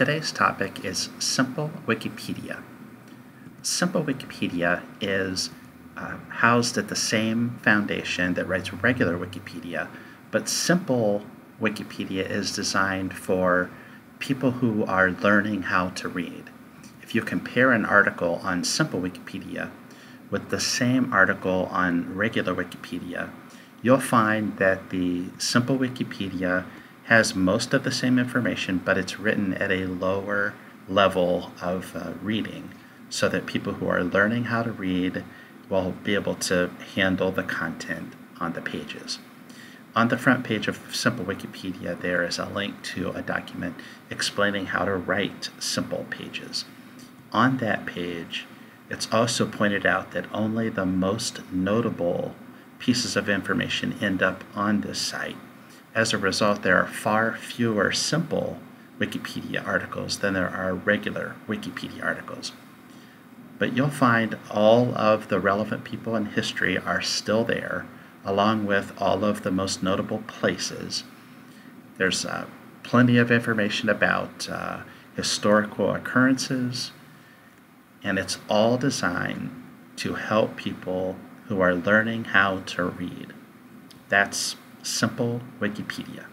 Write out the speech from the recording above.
today's topic is Simple Wikipedia. Simple Wikipedia is uh, housed at the same foundation that writes regular Wikipedia, but Simple Wikipedia is designed for people who are learning how to read. If you compare an article on Simple Wikipedia with the same article on regular Wikipedia, you'll find that the Simple Wikipedia has most of the same information, but it's written at a lower level of uh, reading so that people who are learning how to read will be able to handle the content on the pages. On the front page of Simple Wikipedia, there is a link to a document explaining how to write simple pages. On that page, it's also pointed out that only the most notable pieces of information end up on this site. As a result, there are far fewer simple Wikipedia articles than there are regular Wikipedia articles. But you'll find all of the relevant people in history are still there, along with all of the most notable places. There's uh, plenty of information about uh, historical occurrences, and it's all designed to help people who are learning how to read. That's simple Wikipedia.